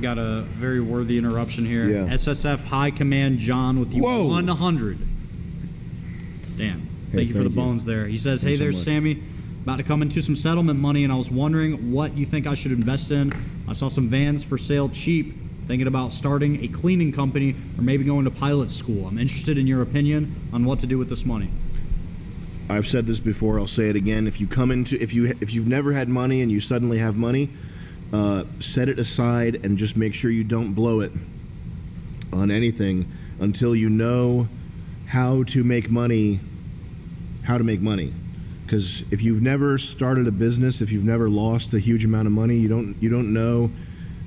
got a very worthy interruption here. Yeah. SSF High Command John with you Whoa. 100. Damn. Hey, thank you for the you. bones there. He says, "Hey Thanks so there, much. Sammy. About to come into some settlement money, and I was wondering what you think I should invest in. I saw some vans for sale cheap. Thinking about starting a cleaning company or maybe going to pilot school. I'm interested in your opinion on what to do with this money." I've said this before. I'll say it again. If you come into if you if you've never had money and you suddenly have money, uh, set it aside and just make sure you don't blow it on anything until you know how to make money. How to make money, because if you've never started a business, if you've never lost a huge amount of money, you don't you don't know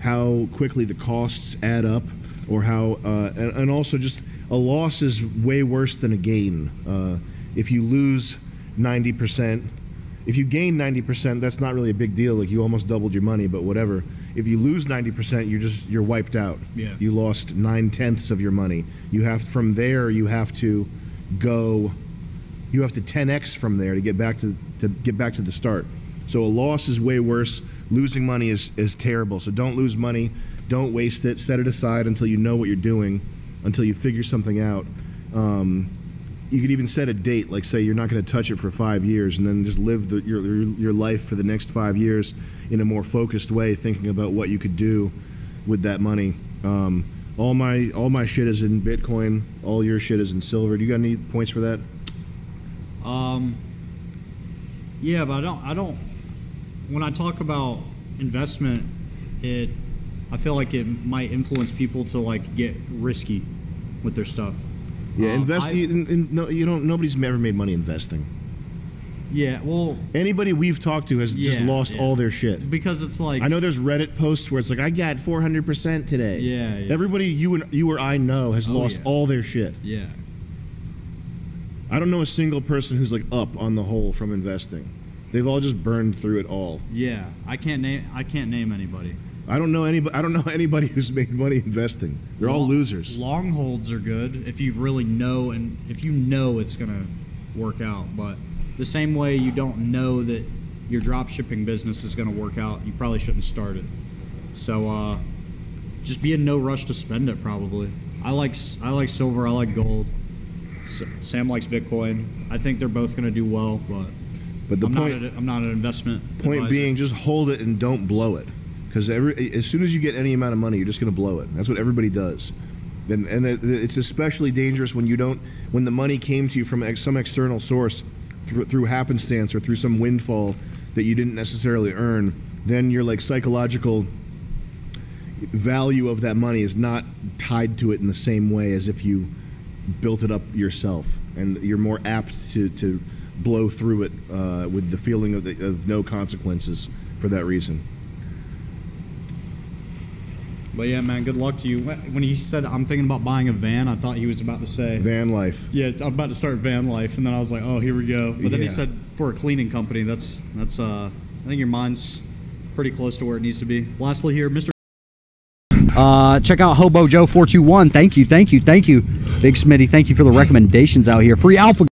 how quickly the costs add up, or how uh, and, and also just a loss is way worse than a gain. Uh, if you lose ninety percent, if you gain ninety percent, that's not really a big deal. Like you almost doubled your money, but whatever. If you lose ninety percent, you're just you're wiped out. Yeah. You lost nine tenths of your money. You have from there you have to go you have to 10x from there to get back to, to get back to the start. So a loss is way worse. Losing money is, is terrible. So don't lose money. Don't waste it. Set it aside until you know what you're doing, until you figure something out. Um, you could even set a date, like say you're not going to touch it for five years, and then just live the, your, your life for the next five years in a more focused way, thinking about what you could do with that money. Um, all my all my shit is in Bitcoin. All your shit is in silver. Do you got any points for that? Um, yeah, but I don't. I don't. When I talk about investment, it, I feel like it might influence people to like get risky with their stuff. Yeah, Um, invest. I- in, in, no, you don't. Nobody's ever made money investing. Yeah, well, Anybody we've talked to has just lost yeah. all their shit. because it's like I know there's Reddit posts where it's like I got 400 percent today. Yeah, yeah. Everybody you and you or I know has Oh, lost yeah. all their shit. Yeah, I don't know a single person who's like up on the whole from investing. They've all just burned through it all. yeah. I can't name. I can't name anybody. I don't know anybody. I don't know anybody who's made money investing. They're all Long- losers. Long holds are good if you really know and if you know it's gonna work out. But the same way you don't know that your drop shipping business is gonna work out, you probably shouldn't start it. So uh, just be in no rush to spend it. Probably. I like I like silver. I like gold. S- Sam likes Bitcoin. I think they're both gonna do well, but But the I'm point not. A, I'm not an investment. point advisor. being, just hold it and don't blow it. Because as soon as you get any amount of money, you're just going to blow it. That's what everybody does. And, and it- it's especially dangerous when you don't when the money came to you from ex, some external source through, through happenstance or through some windfall that you didn't necessarily earn. Then your like psychological value of that money is not tied to it in the same way as if you built it up yourself, and you're more apt to, to blow through it uh, with the feeling of, the, of no consequences for that reason. But yeah, man, good luck to you. When he said I'm thinking about buying a van, I thought he was about to say Van life. Yeah, I'm about to start van life, and then I was like, oh, here we go. But then he said for a cleaning company. That's that's. uh I think your mind's pretty close to where it needs to be. Lastly, here, Mr. Uh, check out Hobo Joe four two one. Thank you, thank you, thank you, Big Smitty. Thank you for the recommendations out here. Free Alpha.